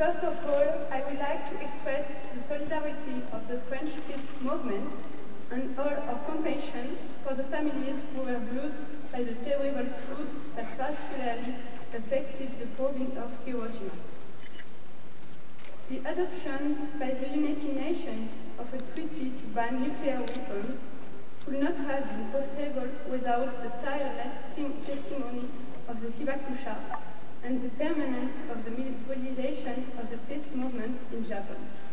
First of all, I would like to express the solidarity of the French peace movement and all our compassion for the families who were bruised by the terrible flood that particularly affected the province of Hiroshima. The adoption by the United Nations of a treaty to ban nuclear weapons could not have been possible without the tireless testimony of the Hibakusha and the permanence of the mobilization movement in Japan.